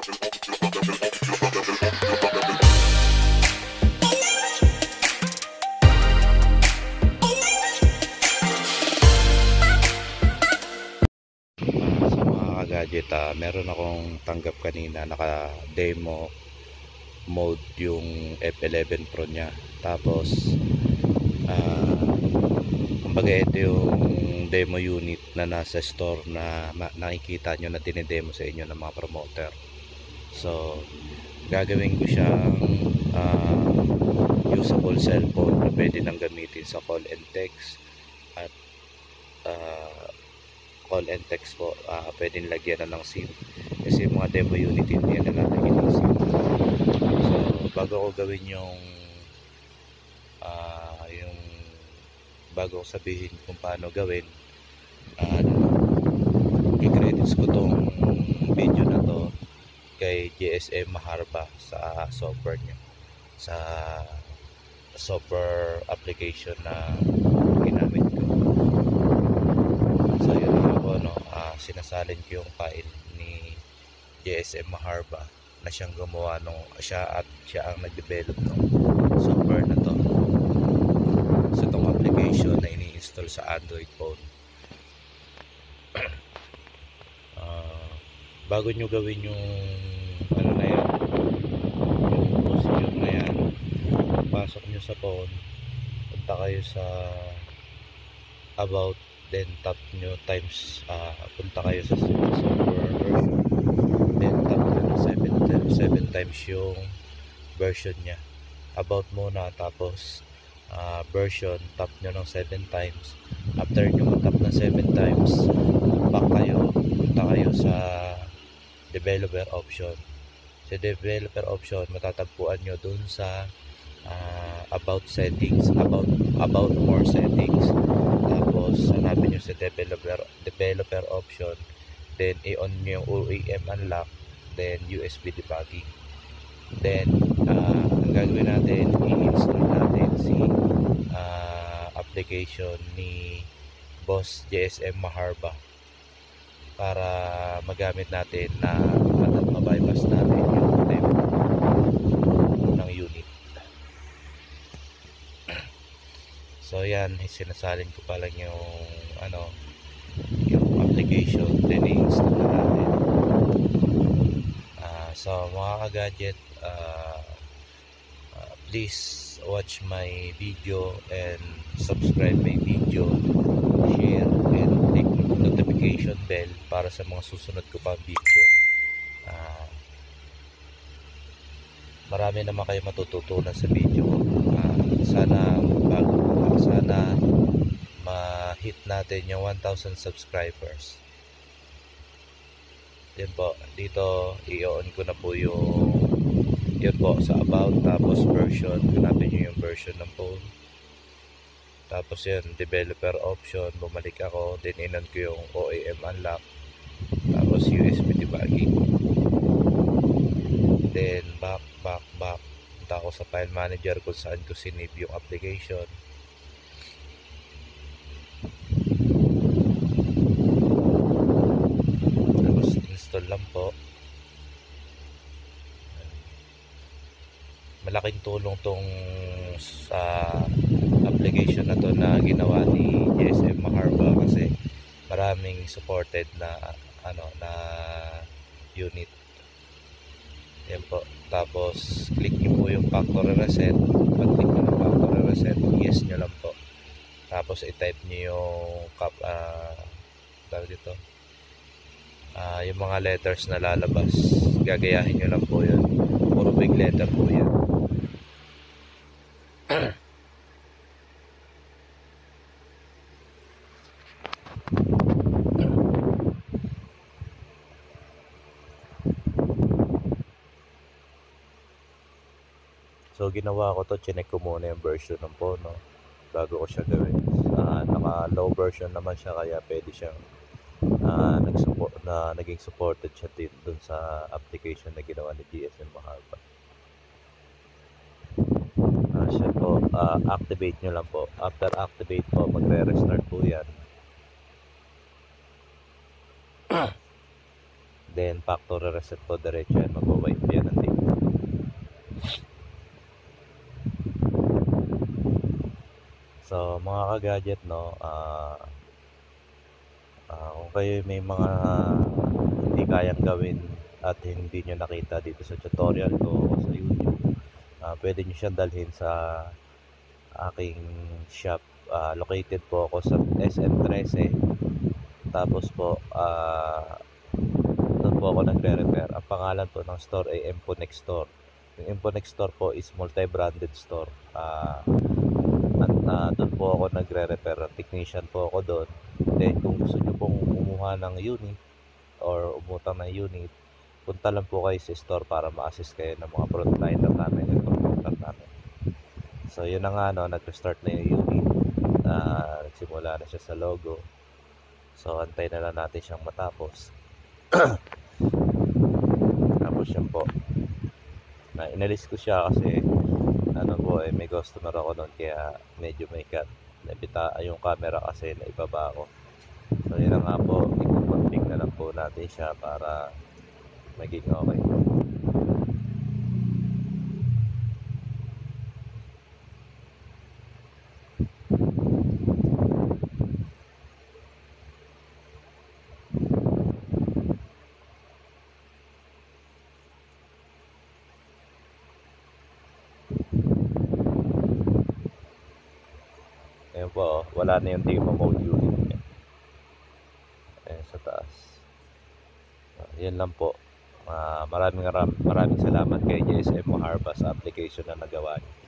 Mga ka-gadget, ah, meron akong tanggap kanina naka demo mode yung F11 Pro niya. Tapos ah kumbaga ito yung demo unit na nasa store na nakikita nyo na dinedemo sa inyo ng mga promoter. So gagawin ko siyang ah, usable cellphone na pwede nang gamitin sa call and text. At ah, call and text po uh, pwedeng lagyan na ng SIM. Kasi mga demo unit hindi yan nalalagyan ng SIM so bago ko gawin yung ah, yung bago ko sabihin kung paano gawin uh, i-credits ko tong video na to kay GSM Maharba sa software niya sa software application na ginamit ko So yun po no, ah, sinasalin ko yung file ni JSM Maharba na siyang gumawa nung siya at siya ang nag-develop ng software na to. So itong application na ini-install sa Android phone. Ah, bago nyo gawin yung ano na yan, yung procedure na yan, pasok nyo sa phone, punta kayo sa about then tap nyo times. Ah, punta kayo sa software version then tap nyo na 7, 7 times yung version nya about muna tapos ah, version tap nyo ng 7 times. After nyo matap ng 7 times back kayo punta kayo sa developer option. Sa developer option matatagpuan nyo dun sa ah, about settings about about more settings. Tapos hanapin nyo sa developer developer option then i-on nyo yung OEM unlock then USB debugging. Then ah, ang gagawin natin i-install natin si ah, application ni Boss JSM Maharba para magamit natin na at mabypass natin yung demo ng unit So yan, sinasalin ko pa lang yung ano, yung application then i-install na natin. Ah, so mga ka-gadget, ah, ah, please watch my video and subscribe my video, share and click notification bell para sa mga susunod ko pang video. Ah, marami naman kayo matututunan sa video. Ah, sana sana ma-hit natin yung 1,000 subscribers. Yan po, dito i-on ko na po yung yun po sa about tapos version, hanapin nyo yung version ng phone. Tapos yun, developer option, bumalik ako, then inon ko yung OEM unlock. Tapos USB debugging. Then back, back, back. Punta ako sa file manager kung saan ko sinave yung application. Tapos install lang po. Malaking tulong tong sa application na to na ginawa ni GSM Maharba kasi maraming supported na ano na unit. Yan po. Tapos click niyo po yung factory reset. Pag click niyo ng factory reset, yes niyo lang po. Tapos i-type niyo yung cap tawag dito. Ah, yung mga letters na lalabas. Gagayahin niyo lang po 'yun. Puro big letter po 'yan. So ginawa ko to, chinek ko muna yung version ng phone, no? Bago ko siya gawin. Ah, naka low version naman siya kaya pwede siyang ah, nag-support na naging supported siya din dun sa application na ginawa ni GSM Maharba. Ah, siya po, ah, activate nyo lang po. After activate po, magre-restart po yan. Then factory reset po diretso yan. Mag-wipe yan ng data. So mga ka-gadget no, ah ah, kung kayo may mga hindi kayang gawin at hindi nyo nakita dito sa tutorial ko sa YouTube, ah, pwede nyo siyang dalhin sa aking shop. Ah, located po ako sa SM13. Tapos po, ah, doon po ako nagre-repair. Ang pangalan po ng store ay Emponex Store. Yung Emponex Store po is multi-branded store. Ah, at ah, doon po ako nagre-repair. Technician po ako doon. Then kung gusto nyo pong kumuha ng unit or umutang ng unit, punta lang po kayo sa store para ma-assist kayo ng mga frontliner namin yung computer namin. So yun na nga no, nag-start na yung unit. Ah, nagsimula na siya sa logo. So antay na lang natin siyang matapos. Tapos yan po. Na inalis ko siya kasi ano po eh may customer ako noon kaya medyo may cut. Nabita yung camera kasi na ibaba ko. So yun na nga po, i-config na lang po natin siya para maging okay. Wala na yung demo mode unit niya. Ayan sa taas. Yan lang po. Maraming maraming, maraming salamat kay JSM Harvest application na nagawa niyo.